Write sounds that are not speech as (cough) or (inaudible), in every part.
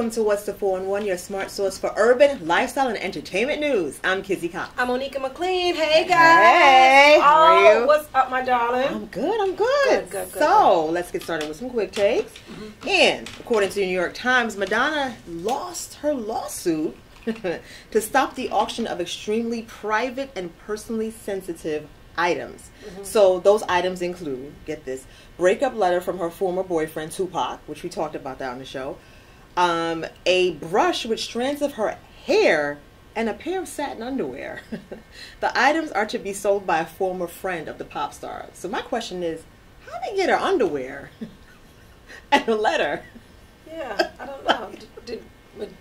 Welcome to What's the 411, your smart source for urban, lifestyle, and entertainment news. I'm Kizzy Cox. I'm Onika McLean. Hey guys. Hey, how are oh, you? what's up, my darling? I'm good, I'm good. Good, good, good, so, let's get started with some quick takes. Mm-hmm. And, according to the New York Times, Madonna lost her lawsuit (laughs) to stop the auction of extremely private and personally sensitive items. Mm-hmm. So, those items include, get this, breakup letter from her former boyfriend, Tupac, which we talked about that on the show, um, a brush with strands of her hair, and a pair of satin underwear. (laughs) the items are to be sold by a former friend of the pop star. So my question is, how did they get her underwear (laughs) and a letter? yeah, I don't know. (laughs) Did, did,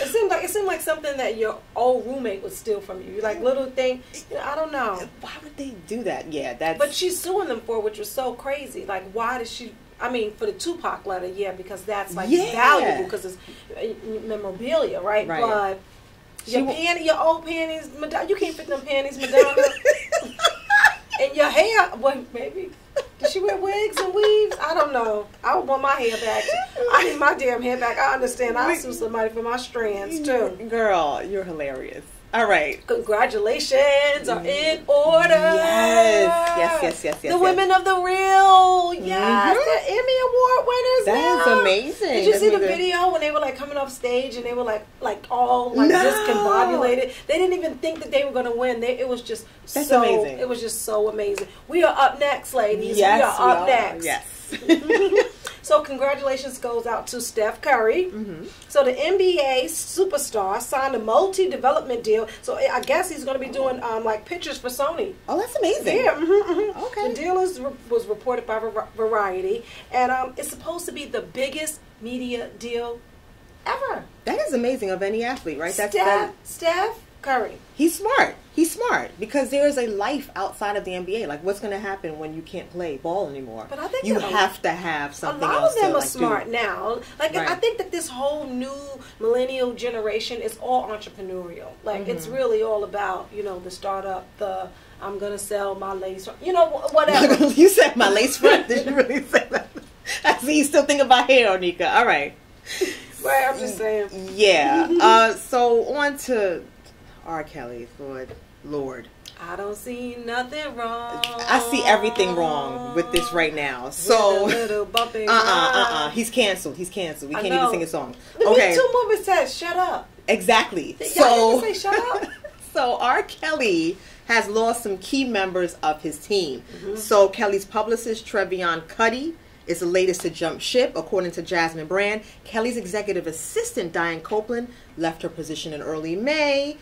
it seemed like it seemed like something that your old roommate would steal from you. Like little thing. You know, I don't know. Why would they do that? Yeah, that's. But she's suing them for, it, which was so crazy. Like, why did she? I mean, for the Tupac letter, yeah, because that's like Yeah. valuable because it's uh, memorabilia, right? Right. But your panty, your old panties, Madonna, you can't fit them panties, Madonna. (laughs) and your hair, well, maybe. Did she wear wigs and weaves? I don't know. I want my hair back. I need my damn hair back. I understand. I'll sue somebody for my strands too. Girl, you're hilarious. All right. Congratulations are in order. Yes, yes, yes, yes, yes, The yes. women of the real. Yes, Mhm. the Emmy Award winners. That is now. amazing. Did you That's see the amazing. video when they were like coming off stage and they were like like all like No. discombobulated? They didn't even think that they were going to win. They, it was just That's so amazing. it was just so amazing. We are up next, ladies. Yes, we are up are. next. Yes. (laughs) (laughs) So congratulations goes out to Steph Curry. Mm-hmm. So the NBA superstar signed a multi-development deal. So I guess he's going to be doing um, like pictures for Sony. oh, that's amazing. Yeah. hmm Okay. The deal is, was reported by Variety, and um, it's supposed to be the biggest media deal ever. That is amazing of any athlete, right? That's Steph, that, Steph Curry. He's smart. He's smart because there is a life outside of the NBA. Like, what's going to happen when you can't play ball anymore? But I think you have to have something. A lot else of them to are like, smart do. now. Like Right. I think that this whole new millennial generation is all entrepreneurial. Like it's Mm-hmm. really all about you know the startup, the I'm gonna sell my lace, you know wh- whatever. (laughs) you said my lace front. Did you really say that? (laughs) I see you still think about hair, Onika. All right. right, I'm just saying. Yeah. uh, so on to R. Kelly, Lord, Lord. I don't see nothing wrong. I see everything wrong with this right now. So, uh, bumping uh, uh, uh, he's canceled. He's canceled. We can't even sing a song. Okay. Me Too movement says, "Shut up." Exactly. So, say shut up. (laughs) so R. Kelly has lost some key members of his team. Mm-hmm. So Kelly's publicist Trevian Kutti is the latest to jump ship, according to Jasmine Brand. Kelly's executive assistant Diane Copeland left her position in early May.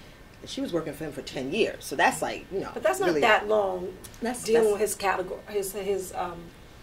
She was working for him for ten years, so that's like you know. But that's not really- that long. That's- dealing that's- with his category, his his um.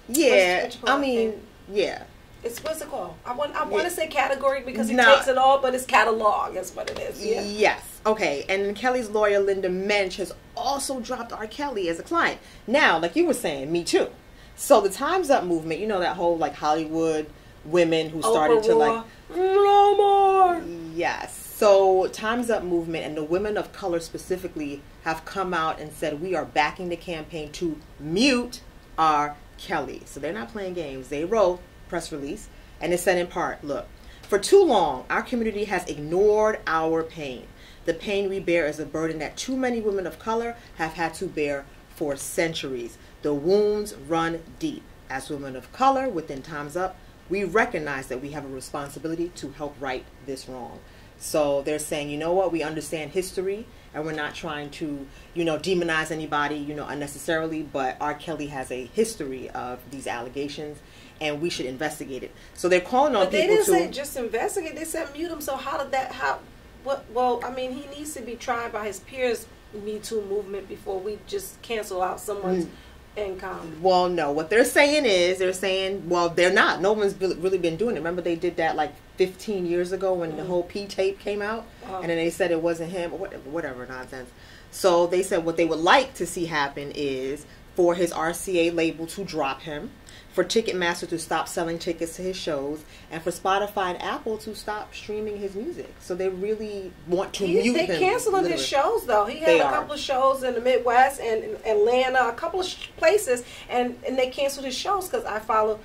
Yeah, I mean, yeah. It's what's it called? I want I want Yeah. to say category because he No. takes it all, but it's catalog. That's what it is. Yeah. Yes. Okay. And Kelly's lawyer, Linda Mensch, has also dropped R. Kelly as a client. Now, like you were saying, me too. So the Time's Up movement, you know that whole like Hollywood women who started Oprah to like no more. Yes. So Time's Up movement and the women of color specifically have come out and said we are backing the campaign to mute R. Kelly. So they're not playing games. They wrote press release and it said in part, look, for too long our community has ignored our pain. The pain we bear is a burden that too many women of color have had to bear for centuries. The wounds run deep. As women of color within Time's Up, we recognize that we have a responsibility to help right this wrong. So they're saying, you know what, we understand history and we're not trying to, you know, demonize anybody, you know, unnecessarily, but R. Kelly has a history of these allegations and we should investigate it. So they're calling on But they didn't to say just investigate. They said mute him. So how did that? How? What? Well, I mean, he needs to be tried by his peers. Me Too movement before we just cancel out someone's Mm. Income. Well, no. What they're saying is they're saying, well, they're not. No one's really been doing it. Remember, they did that like 15 years ago when the Mhm. whole P tape came out, Wow. and then they said it wasn't him or whatever, whatever nonsense. So they said what they would like to see happen is for his RCA label to drop him, for Ticketmaster to stop selling tickets to his shows, and for Spotify and Apple to stop streaming his music. So they really want to He, mute they him. canceling his shows though. He had They a are. couple of shows in the Midwest and in Atlanta, a couple of sh- places, and and they canceled his shows because I follow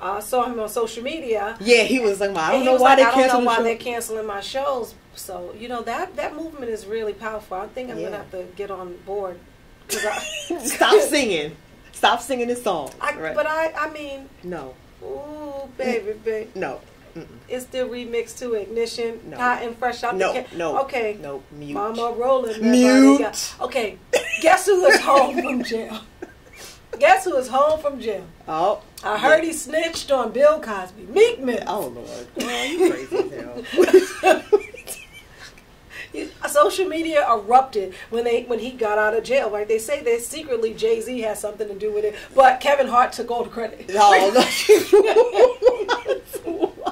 I saw him on social media. Yeah, he was like, I don't know why like, they I don't canceled know why the they're canceling my shows. So you know that that movement is really powerful. I think I'm Yeah. gonna have to get on board. I, (laughs) Stop singing. Stop singing this song. I, Right. But I, I mean, no, ooh, baby, baby. no, Mm-mm. It's the remix to Ignition, No. hot and fresh out no, the can. no. Okay, no. Mute. Mama rolling. that Mute. got- Okay, guess who is home from jail? (laughs) Guess who is home from jail? Oh, I heard he snitched on Bill Cosby. Meek Mill. oh Lord, oh, you crazy as hell. (laughs) (laughs) (laughs) Social media erupted when they when he got out of jail. Right? They say that secretly Jay Z has something to do with it, but Kevin Hart took all the credit. Oh, no. (laughs) (laughs)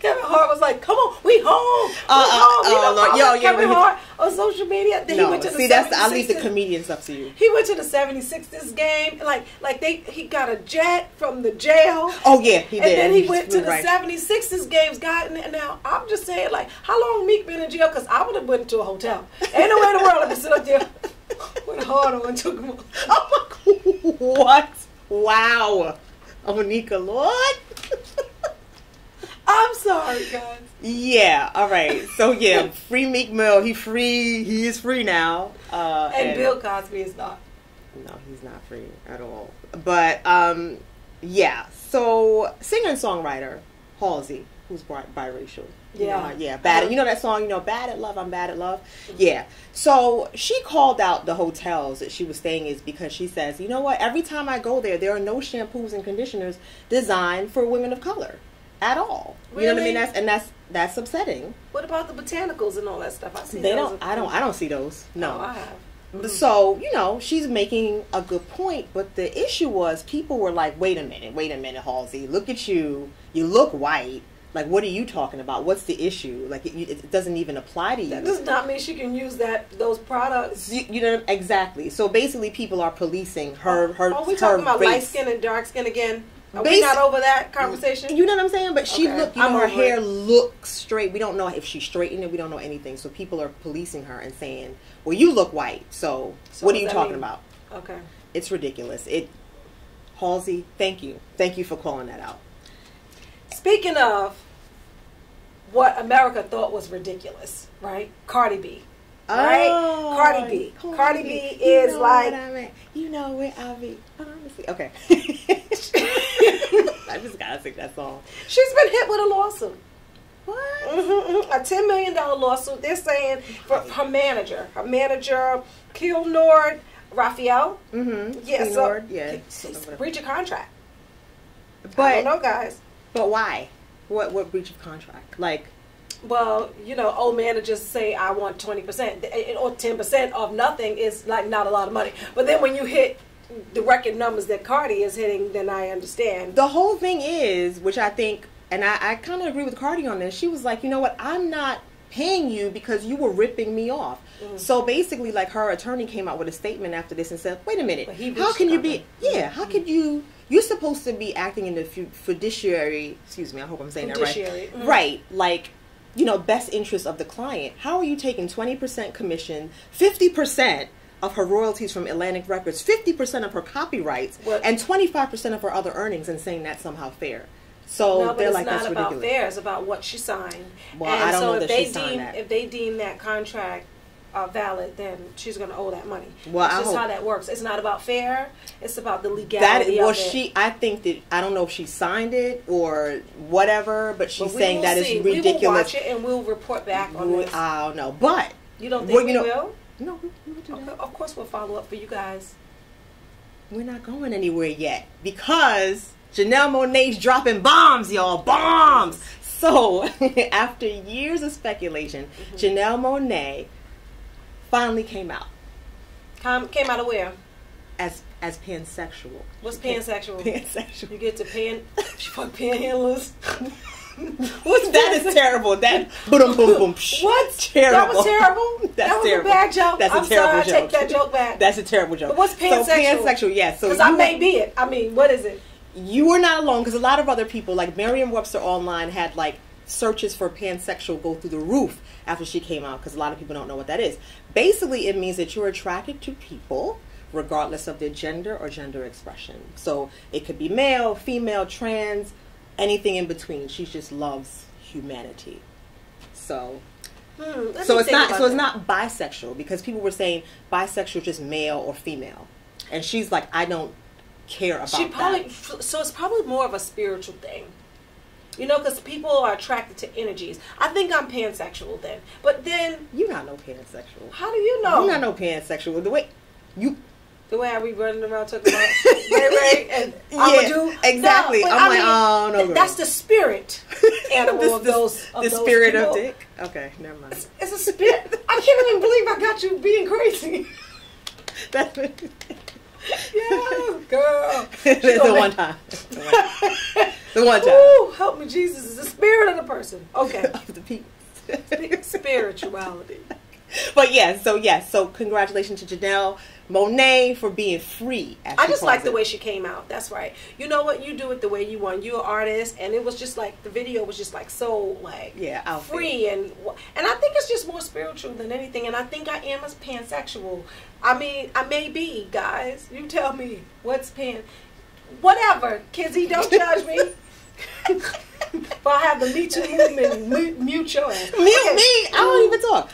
Kevin Hart was like, "Come on, we home, we Uh, uh, home." You oh, know, follow Yo, yeah, Kevin but he- Hart on social media. Then he no, went to the see, that's I leave the comedians up to you. He went to the 76ers game, like like they he got a jet from the jail. Oh yeah, he and did. then he just went to the right. 76ers games. God, and now I'm just saying, like, how long Meek been in jail? Because I would have went to a hotel. Ain't no way in the world I could sit up there (laughs) with a hard on and took him. Oh (laughs) my, what? Wow, Onika, Lord. I'm sorry, guys. Yeah. All right. So yeah, (laughs) free Meek Mill. He free. He is free now. Uh, And Bill Cosby is not. No, he's not free at all. But um, yeah. So singer and songwriter Halsey, who's bi- biracial. You Yeah. know, yeah. Bad. At, you know that song. You know, bad at love. I'm bad at love. Yeah. So she called out the hotels that she was staying is because she says, you know what? Every time I go there, there are no shampoos and conditioners designed for women of color at all. You know what I mean? That's and that's that's upsetting. What about the botanicals and all that stuff? I see They those don't. I don't. I don't see those. No. Oh, I have. Mhm. So, you know, she's making a good point, but the issue was people were like, wait a minute, wait a minute, Halsey, look at you. You look white. Like, what are you talking about? What's the issue? Like, it, it doesn't even apply to you. That does not mean she can use that those products. you, you know, exactly. So basically, people are policing her. her Are we her talking about race. light skin and dark skin again? Are we not over that conversation? You know what I'm saying? But she Okay, looked, you I'm know, her hair it. looks straight. We don't know if she straightened it. We don't know anything. So people are policing her and saying, well, you look white. So, So what are you talking mean? about? Okay. It's ridiculous. It Halsey, thank you. Thank you for calling that out. Speaking of what America thought was ridiculous, right? Cardi B. Right? Cardi B. Cardi B is you know like- I mean. you know where I be. Honestly. Okay. (laughs) I just gotta sing that song. She's been hit with a lawsuit. What? Mhm, A $10 million lawsuit. They're saying for her manager, her manager, Klenord Raphael. Mm-hmm. Yeah, so yeah. breach of contract. But I don't know, guys. but why? What what breach of contract? Like Well, you know, old managers say I want twenty percent or ten percent of nothing is like not a lot of money. But then when you hit the record numbers that Cardi is hitting, then I understand. the whole thing is, which I think, and I, I kind of agree with Cardi on this. She was like, you know what? I'm not paying you because you were ripping me off. Mm. So basically, like her attorney came out with a statement after this and said, wait a minute, he how can you be? Yeah, how could you? You're supposed to be acting in the fiduciary. Excuse me, I hope I'm saying Fiduciary, that right. mhm. Right, like. You know, best interest of the client. How are you taking 20% commission, 50% of her royalties from Atlantic Records, 50% of her copyrights, What- and 25% of her other earnings and saying that's somehow fair. So no, but they're it's like, not that's about ridiculous. fair. It's about what she signed. Well, and I don't so know if that they she signed deem that. if they deem that contract uh, valid, then she's going to owe that money. Well, that's I just hope- how that works. It's not about fair. It's about the legality That well, of it. she. I think that I don't know if she signed it or whatever, but she's But saying that see. We will ridiculous. watch it and we'll report back on We- this. I don't know, but you don't think well, we you know- will? no, we- we will do Okay, that. of course, we'll follow up for you guys. we're not going anywhere yet because Janelle Monae's dropping bombs, y'all, bombs. So (laughs) after years of speculation, Mm-hmm. Janelle Monae finally came out Com- came out of where? as as pansexual. What's pansexual? Pansexual. You get to pan, she fuck panhandlers. (laughs) What's that is terrible. That boom boom boom. What? Terrible. That was terrible. (laughs) That's that was terrible. a bad joke. That's a I'm terrible sorry. I joke. take that joke back. That's a terrible joke. But what's So pansexual? pansexual, yes. So Because I may be it. I mean, what is it? you were not alone because a lot of other people, like Merriam-Webster Online, had like searches for pansexual go through the roof after she came out because a lot of people don't know what that is. Basically, it means that you're attracted to people regardless of their gender or gender expression. So it could be male, female, trans, anything in between. She just loves humanity. So Hmm, so it's not so it's not bisexual because people were saying bisexual is just male or female, and she's like, I don't care about She probably that. so it's probably more of a spiritual thing. You know, because people are attracted to energies. I think I'm pansexual then, but then You're not no pansexual. how do you know? You're not no pansexual. The way you the way I be running around talking about (laughs) Ray Ray and Yeah, exactly. No, I'm I like, oh, no, girl. That's the spirit (laughs) animal This- of those. Of the those spirit people. of dick. Okay, never mind. It's, it's a spirit. I can't even believe I got you being crazy. (laughs) That's yeah, girl. the gonna one time. The one- time. Ooh, help me, Jesus. It's the spirit of the person. Okay. (laughs) Of the people. Spirituality. But yeah, so yeah, so congratulations to Janelle Monae for being free. I just like the way she came out. That's right. You know what? You do it the way you want. You're an artist, and it was just like the video was just like so like Yeah, free and and I think it's just more spiritual than anything. And I think I am a pansexual. I mean, I may be, guys. You tell me what's pan. Whatever, Kizzy, don't judge me. (laughs) (laughs) but I have the Me Too movement mute, mute your ass. Mute me. I don't even talk.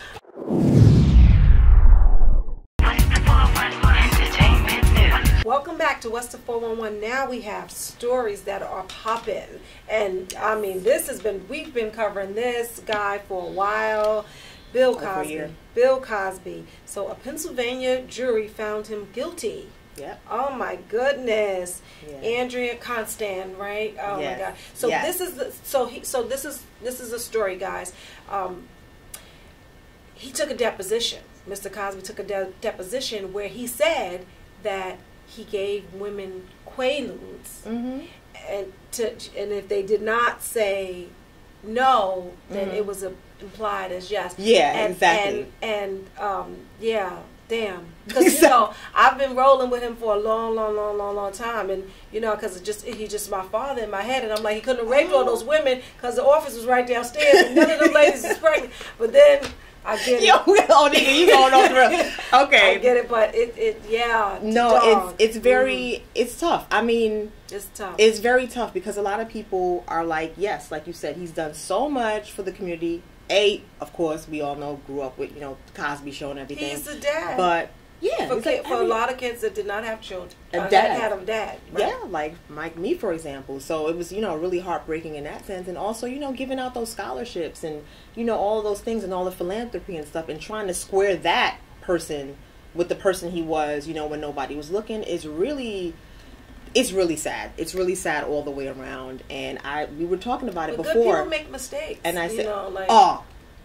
Welcome back to What's the 411. Now we have stories that are popping. And I mean, this has been, we've been covering this guy for a while. Bill Cosby. Bill Cosby. So a Pennsylvania jury found him guilty. Yep. Oh my goodness. Yeah. Andrea Constand, right? Oh Yes. my god. So Yes. this is the, so he so this is this is a story, guys. Um, he took a deposition. Mr. Cosby took a de- deposition where he said that he gave women quaaludes, Mm-hmm. and to and if they did not say no, then Mhm. it was a, implied as yes. Yeah, and, exactly. And and um, yeah, damn. (laughs) Because you know, I've been rolling with him for a long, long, long, long, long time, and you know, because just he's just my father in my head, and I'm like, he couldn't have raped all those women because the office was right downstairs, and none of them ladies is pregnant. But then I get Yo, it. (laughs) oh nigga, you going on through. (laughs) Okay. I get it, but it, it yeah. No, dog. it's it's very Mm, it's tough. I mean, it's tough. it's very tough because a lot of people are like, yes, like you said, he's done so much for the community. A, of course, we all know, grew up with you know Cosby Show and everything. he's the dad. but yeah, for, kid, like for a lot of kids that did not have children, A uh, dad. had, a dad. right? Yeah, like like me for example. So it was you know really heartbreaking in that sense, and also you know giving out those scholarships and you know all those things and all the philanthropy and stuff, and trying to square that person with the person he was, you know, when nobody was looking is really. It's really sad. It's really sad all the way around, and I we were talking about it But good people make mistakes. and I you said, know, like, "Oh,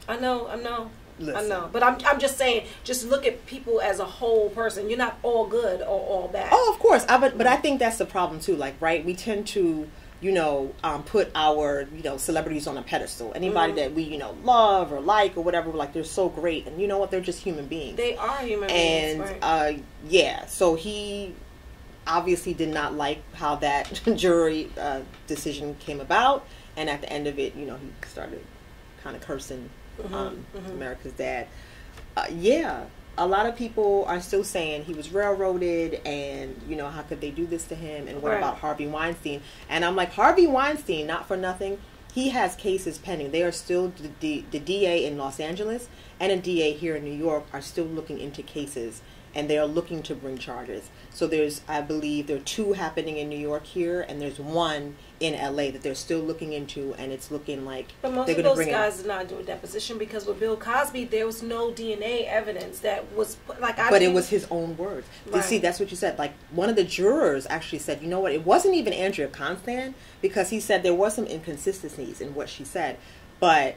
I know, I know, I know. But I'm, I'm just saying, just look at people as a whole person. You're not all good or all bad. Oh, of course. I but but I think that's the problem too. Like, right? We tend to, you know, um, put our you know celebrities on a pedestal. Anybody Mm-hmm. that we you know love or like or whatever, like they're so great, and you know what? They're just human beings. They are human and beings, right? uh, yeah, so he obviously did not like how that (laughs) jury uh, decision came about, and at the end of it, you know, he started kind of cursing Mm-hmm, um, America's dad. Uh, yeah, a lot of people are still saying he was railroaded, and you know, how could they do this to him? And what Right. about Harvey Weinstein? And I'm like, Harvey Weinstein, not for nothing. He has cases pending. They are still the, D, the DA in Los Angeles and a DA here in New York are still looking into cases, and they are looking to bring charges. So there's, I believe, there are two happening in New York here, and there's one in LA that they're still looking into, and it's looking like But most they're of those guys did not do a deposition because with Bill Cosby, there was no DNA evidence that was like I. but it was his own words. You See, that's what you said. Like one of the jurors actually said, you know what? It wasn't even Andrea Constand because he said there was some inconsistencies in what she said, but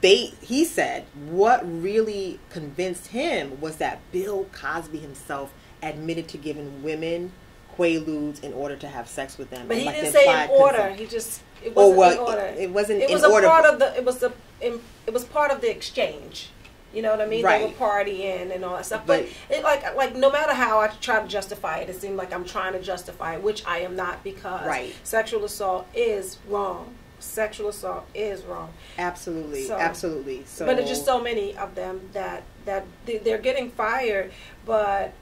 they he said what really convinced him was that Bill Cosby himself admitted to giving women quaaludes in order to have sex with them. But he like, didn't say in order. consent. He just it Oh, wasn't well, in order. it- it wasn't It was a order. part of the. It was the. It was part of the exchange. You know what I mean? Right. They were partying and all that stuff. But, But- it, like, like no matter how I try to justify it, it seemed like I'm trying to justify it, which I am not because Right. sexual assault is wrong. Sexual assault is wrong. Absolutely, So- absolutely. So, but there's just so many of them that that they- they're getting fired. But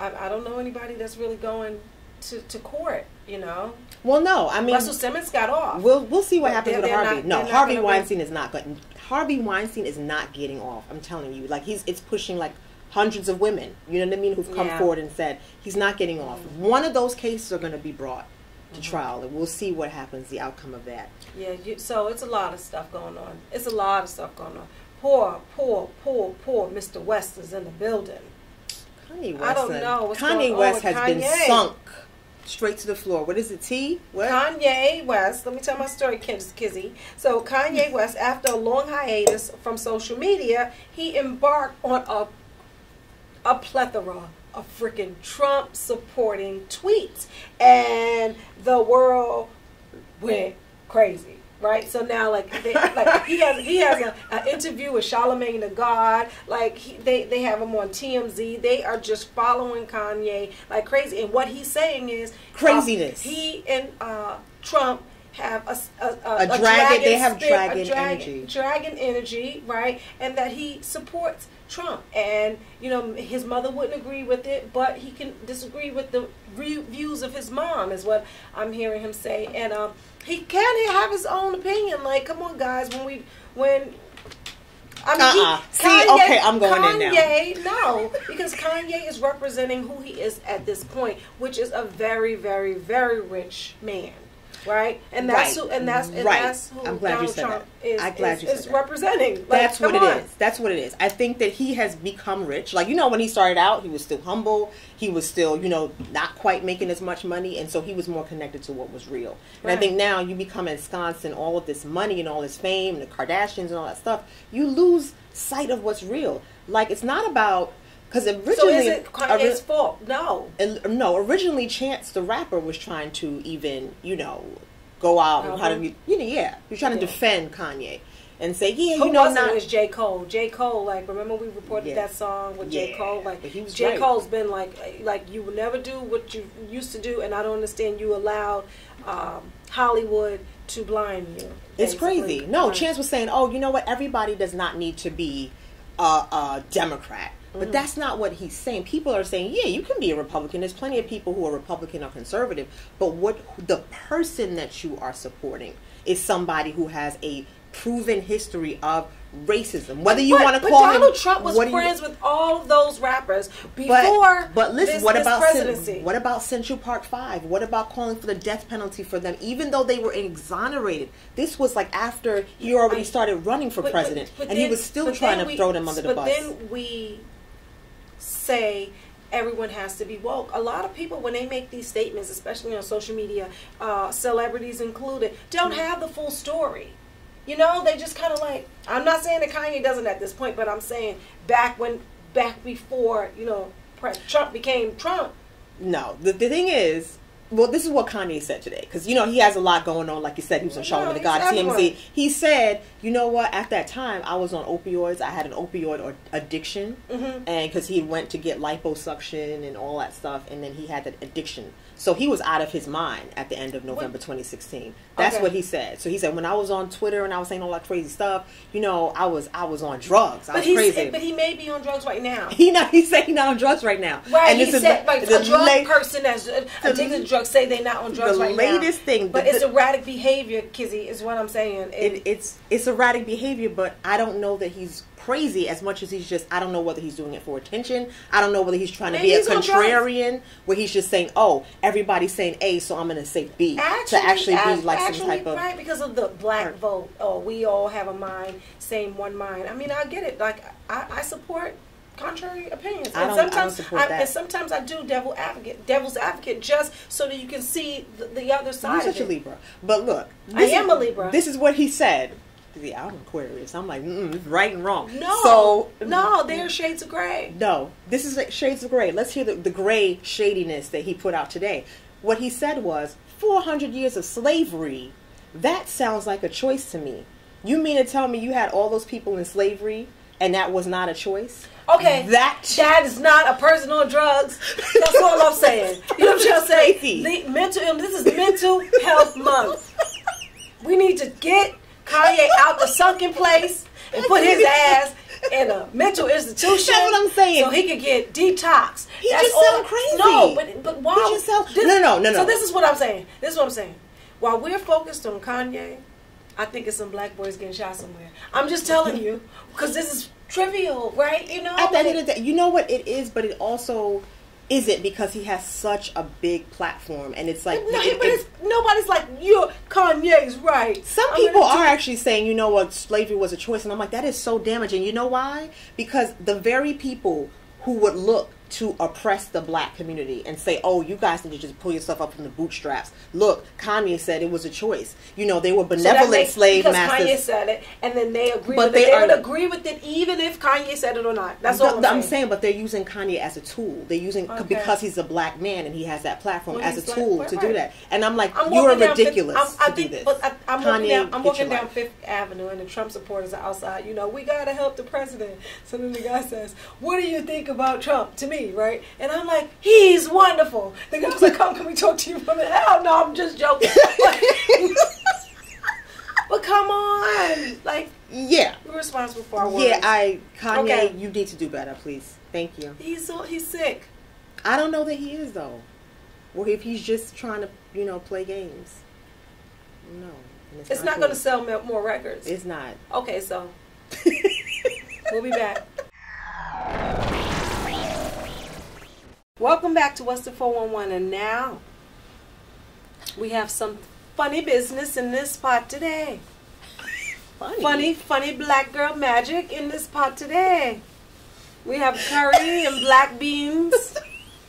I, I don't know anybody that's really going to, to court. You know, Well, no, I mean, Russell Simmons got off. we'll we'll see what happens with Harvey. not- no, Harvey Weinstein is not going. Harvey Weinstein is not getting off. I'm telling you, like he's it's pushing like hundreds of women. You know what I mean? Who've come Yeah. forward and said he's not getting off. Mm-hmm. One of those cases are going to be brought Mm-hmm. trial, and we'll see what happens. The outcome of that. Yeah, you, so it's a lot of stuff going on. It's a lot of stuff going on. Poor, poor, poor, poor Mr. West is in the building. Kanye West. I don't know Kanye West has been sunk straight to the floor. What is it? T? What? Kanye West, let me tell my story, Kiz- Kizzy. So Kanye (laughs) West, after a long hiatus from social media, he embarked on a a plethora of freaking Trump supporting tweets, and the world went crazy. Right, so now like they, like he has he has an interview with Charlamagne the God. Like he, they they have him on TMZ. They are just following Kanye like crazy. And what he's saying is uh, Craziness. he and uh, Trump have a, a, a, A dragon- they have spirit- dragon dragon, energy. dragon energy, right? And that he supports Trump. And, you know, his mother wouldn't agree with it, but he can disagree with the re- views of his mom, is what I'm hearing him say. And um, he can have his own opinion. Like, come on, guys, when we, when. I mean, Uh-uh. he, See, okay, I'm going in now. Kanye, no, because Kanye is representing who he is at this point, which is a very, very, very rich man, right? And that's Right. who, and that's and Right. that's who I'm glad you Donald said Trump that. is. I'm glad is, you said is that. representing. Like, That's what it on. is. That's what it is. I think that he has become rich. Like you know, when he started out, he was still humble. He was still, you know, not quite making as much money, and so he was more connected to what was real. And I think now you become ensconced in all of this money and all this fame, and the Kardashians and all that stuff. You lose sight of what's real. Like it's not about because originally, So is it Kanye's fault? No. and- no, originally Chance the rapper was trying to even, you know, go out and how to, Uh-huh. you know, yeah, he was trying to defend Kanye and say, yeah, Who you know, was not it? Was J. Cole. J. Cole, like, remember we reported Yeah. that song with J. Cole? Like, But he was J. right. Cole's been like, like you will never do what you used to do, and I don't understand you allowed um, Hollywood to blind you. It's crazy. No. Chance was saying, "Oh, you know what? Everybody does not need to be a, a Democrat." Mm-hmm. But that's not what he's saying. People are saying, "Yeah, you can be a Republican." There's plenty of people who are Republican or conservative, but what the person that you are supporting is somebody who has a proven history of racism. Whether you But- want to but call Donald him, Trump was do you- friends with all of those rappers before but listen, this, what about presidency. What about Central Park Five? What about calling for the death penalty for them, even though they were exonerated? This was like after he already I- started running for But- but- president, but and he was still trying to we- throw them under the but bus. then we say everyone has to be woke. A lot of people, when they make these statements, especially on social media, uh, celebrities included, don't Mm-hmm. have the full story. You know, they just kind of like. I'm not saying that Kanye doesn't at this point, but I'm saying back when, back before, you know, Trump became Trump. No, the, the thing is, well, this is what Kanye said today because you know he has a lot going on. Like you said, he was on No, Charlamagne the God. TMZ. He said, you know what? At that time, I was on opioids. I had an opioid or addiction, Mhm. and because he went to get liposuction and all that stuff, and then he had that addiction. So he was out of his mind at the end of November 2016. That's Okay. what he said. So he said when I was on Twitter and I was saying all that crazy stuff, you know, I was I was on drugs. I But was he's crazy. but he may be on drugs right now. (laughs) he not he said he's not on drugs right now. Right, And he this said the- like the a drug late- person that's addicted to drugs say they're not on drugs the right latest thing, but the- it's erratic behavior, Kizzy, is what I'm saying. it, It, it's it's erratic behavior, but I don't know that he's crazy as much as he's just. I don't know whether he's doing it for attention. I don't know whether he's trying Maybe to be a contrarian, where he's just saying, "Oh, everybody's saying A, so I'm going to say B," actually, to actually be like actually, some type of. right because of the black vote. Oh, we all have a mind, same one mind. I mean, I get it. Like I, I support contrary opinions, and don't- I don't sometimes I, that. and sometimes I do devil advocate, devil's advocate, just so that you can see the, the other side such a it. Libra, but look, I am is- a Libra. This is what he said. See, I'm Aquarius. I'm like, mm, it's right and wrong. No, so no, they're shades of gray. No, this is like shades of gray. Let's hear the, the gray shadiness that he put out today. What he said was 400 years of slavery. That sounds like a choice to me. You mean to tell me you had all those people in slavery and that was not a choice? Okay, That that is not a person on drugs. That's all I'm saying. (laughs) You know what I'm saying? The mental illness. This is Mental Health Month. We need to get Kanye out the sunken place and put his ass in a mental institution. That's what I'm saying. So he can get detox. He That's just all- sound crazy. No, but but while Put yourself- this- No, no, no, no. So this is what I'm saying. This is what I'm saying. While we're focused on Kanye, I think it's some black boys getting shot somewhere. I'm just telling you because this is trivial, right? You know, At the end of the day, you know what it is, but it also isn't because he has such a big platform, and it's like no, it- but it's, nobody's like you. Kanye's right. Some I'm people are actually saying, you know what, slavery was a choice, and I'm like, that is so damaging. You know why? Because the very people who would look to oppress the black community and say, oh, you guys need to just pull yourself up from the bootstraps. Look, Kanye said it was a choice. You know, they were So benevolent makes- slave because masters. Kanye said it, and then they agree But with they it. They are- would agree with it even if Kanye said it or not. That's all I'm, Th- saying. but they're using Kanye as a tool. They're using Okay. because he's a black man and he has that platform Well, as a tool to right. do that. And I'm like, I'm you're down Fifth- ridiculous I'm, I to think, do this. But I, I'm walking Kanye, down. I'm walking down. Fifth Avenue, and the Trump supporters are outside. You know, we gotta help the president. So then the guy says, "What do you think about Trump?" To me, right? And I'm like, "He's wonderful." The guy was like, "Come, can we talk to you for a minute?" Hell no, I'm just joking. (laughs) but come on, like Yeah. we're responsible for our words. Yeah, I Kanye, Okay. you need to do better, please. Thank you. He's so he's sick. I don't know that he is though, or if he's just trying to, you know, play games. No, and It's not cool. going to sell more records. It's not. Okay, so (laughs) we'll be back. Welcome back to What's the 411 and now we have some funny business in this pot today. funny. Funny, funny black girl magic in this pot today. We have curry and black beans. (laughs)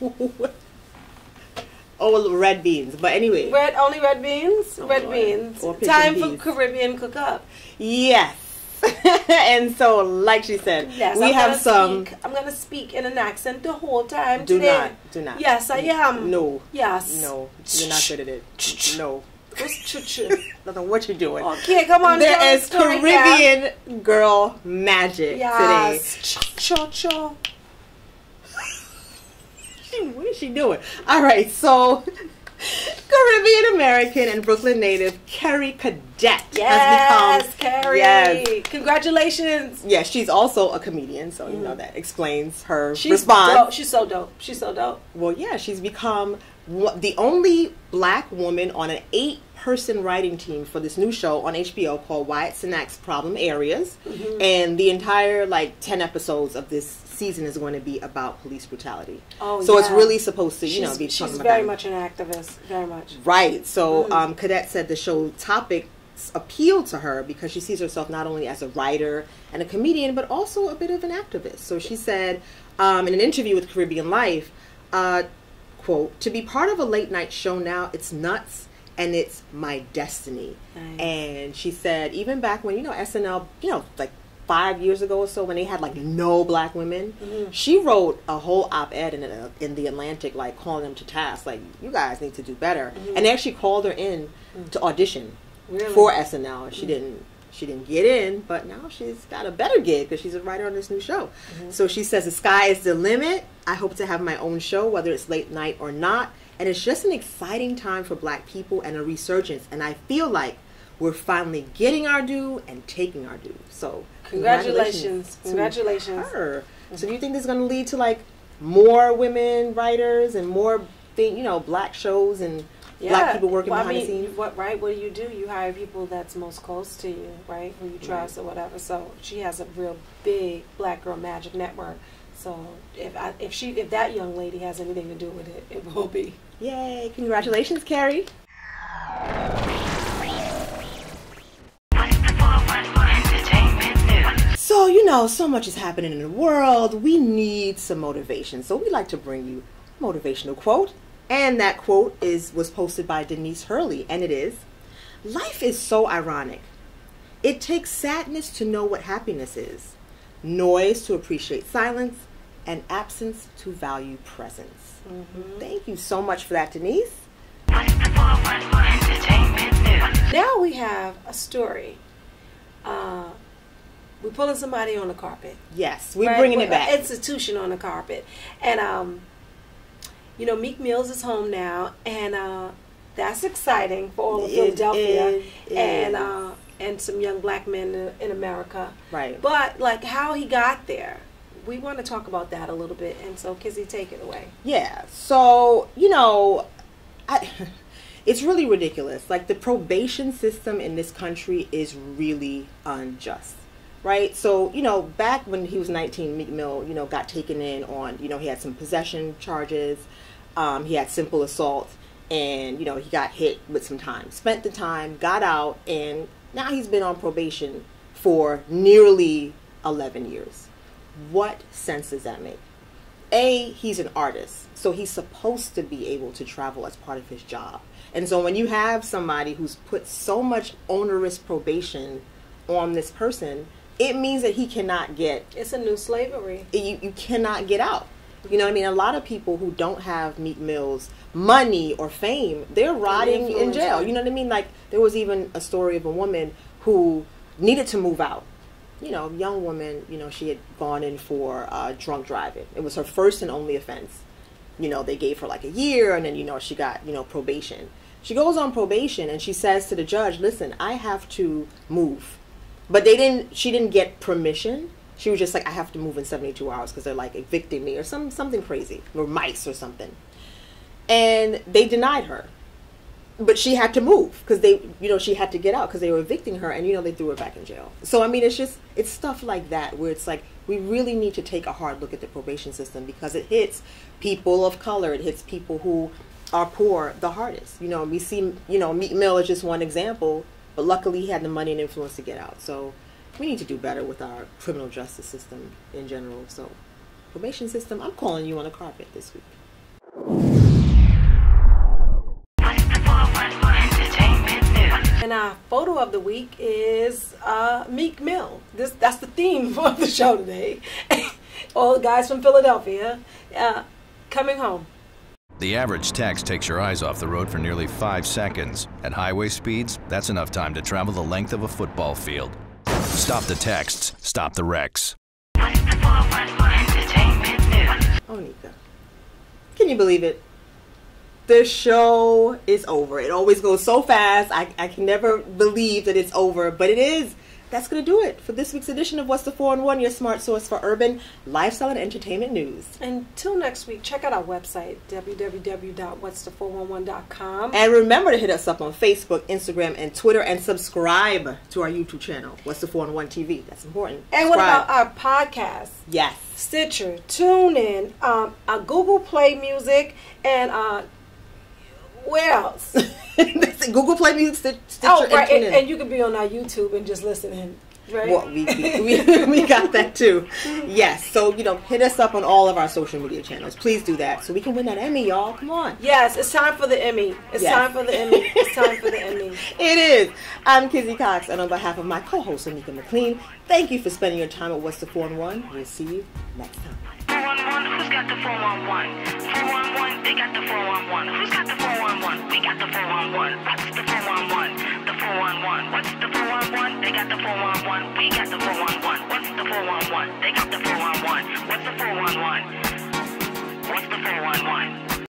oh, red beans. But anyway, Red only red beans? Oh, red Lord. beans. Time for. Caribbean cook up. yes. (laughs) and so, like she said, Yes, we I'm have some. Speak, I'm gonna speak in an accent the whole time Do today. not, do not. Yes, I am. No, Yes. no, you're not good at it. No, What's choo-choo? (laughs) I don't know what you're doing. Okay, come on. There is the story, Cam. Caribbean girl magic Yes. today. Cho-cho. She- (laughs) What is she doing? All right, so (laughs) Caribbean American and Brooklyn native Kerry Coddett Yes, has become. Kerry. Yes. Congratulations. Yeah, she's also a comedian, so you know mm. that explains her. She's response. dope. She's so dope. She's so dope. Well, yeah, she's become the only black woman on an eight person writing team for this new show on HBO called Wyatt Cenac's Problem Areas. Mm-hmm. And the entire, like, 10 episodes of this season is going to be about police brutality. Oh, so it's really supposed to, you know, she's be she's talking very much an activist. Very much. Right. So Mm. um, Coddett said the show topics appealed to her because she sees herself not only as a writer and a comedian, but also a bit of an activist. So she said um, in an interview with Caribbean Life, uh, quote, to be part of a late night show now, it's nuts and it's my destiny. Nice. And she said, even back when, you know, SNL, you know, like five years ago or so when they had like no black women, Mm-hmm. she wrote a whole op-ed in, the- in the Atlantic, like calling them to task, like you guys need to do better. And they actually called her in to audition Mm-hmm. Really? Mm. for SNL. and She didn't. She didn't get in, but now she's got a better gig because she's a writer on this new show. Mm-hmm. So she says the sky is the limit. I hope to have my own show, whether it's late night or not. And it's just an exciting time for Black people and a resurgence. And I feel like we're finally getting our due and taking our due. So Congratulations. to Congratulations. her. So do you think this is going to lead to like more women writers and more thing, you know, black shows and black people working well, behind I mean, the scenes? What right? What do you do? You hire people that's most close to you, right? Who you trust or whatever. So she has a real big Black Girl Magic network. So if I, if she if that young lady has anything to do with it, it will be. Yay! Congratulations, Kerry. What's the 411 Entertainment News? So, you know, so much is happening in the world. We need some motivation. So, we like to bring you a motivational quote. And that quote is was posted by Denise Hurley, and it is Life is so ironic. It takes sadness to know what happiness is, noise to appreciate silence, and absence to value presence. Thank you so much for that, Denise. What's the 411 Entertainment News? Now we have a story. Uh, we're pulling somebody on the carpet. Yes, we're right? bringing We're it back. Institution on the carpet, and um, you know, Meek Mills is home now, and uh, that's exciting for all of Philadelphia is, it and uh, and some young black men in, in America. Right. But like how he got there, we want to talk about that a little bit. And so, Kizzy, take it away. Yeah. So, you know, I, (laughs) it's really ridiculous. Like the probation system in this country is really unjust. Right? So, you know, back when he was 19, Meek Mill, you know, got taken in on, you know, he had some possession charges. Um, he had simple assault and, you know, he got hit with some time. Spent the time, got out, and now he's been on probation for nearly 11 years. What sense does that make? A, he's an artist, so he's supposed to be able to travel as part of his job. And so when you have somebody who's put so much onerous probation on this person, it means that he cannot get It's a new slavery. you, you cannot get out. You know what I mean? A lot of people who don't have Meek Mill's money or fame, they're rotting in jail. You know what I mean? Like there was even a story of a woman who needed to move out. You know, young woman, you know, she had gone in for uh, drunk driving. It was her first and only offense. You know, they gave her like a year and then, you know, she got, you know, probation. She goes on probation and she says to the judge, listen, I have to move. But they didn't, she didn't get permission. She was just like, I have to move in 72 hours because they're like evicting me or some, something crazy or mice or something. And they denied her. But she had to move because they you know she had to get out because they were evicting her and you know they threw her back in jail. So i mean it's just it's stuff like that where it's like we really need to take a hard look at the probation system because it hits people of color. It hits people who are poor the hardest. You know we see you know meek mill is just one example but luckily he had the money and influence to get out. So we need to do better with our criminal justice system in general so probation system i'm calling you on the carpet this week What's the 411 entertainment news? And our photo of the week is uh, Meek Mill. This that's the theme (laughs) of the show today. (laughs) All the guys from Philadelphia uh, coming home. The average text takes your eyes off the road for nearly five seconds. At highway speeds, that's enough time to travel the length of a football field. Stop the texts, stop the wrecks. What's the 411 entertainment news? Oh, Nika. Can you believe it? The show is over. It always goes so fast. I, I can never believe that it's over, but it is. That's going to do it for this week's edition of What's the 411, your smart source for urban lifestyle and entertainment news. Until next week, check out our website www.what's411.com. And remember to hit us up on Facebook, Instagram, and Twitter, and subscribe to our YouTube channel, What's the 411 TV. That's important. And what about our podcast? Yes. Stitcher, TuneIn, um, uh, Google Play Music, and uh, where else? (laughs) Google Play Music, Stitcher, oh, and right, and, TuneIn. and you can be on our YouTube and just listen in. Right? Well, we, we, we, (laughs) we got that too. Yes. So, you know, hit us up on all of our social media channels. Please do that so we can win that Emmy, y'all. Come on. yes, it's time for the Emmy. It's Yes. time for the Emmy. (laughs) It's time for the Emmy. It is. I'm Kizzy Cox, and on behalf of my co host, Onika McLean, thank you for spending your time at What's the 411. We'll see you next time. 411, who's got the 411? 411, they got the 411. Who's got the 411? We got the 411. What's the 411? The 411. What's the 411? They got the 411. We got the 411. What's the 411? They got the 411. What's the 411? What's the 411?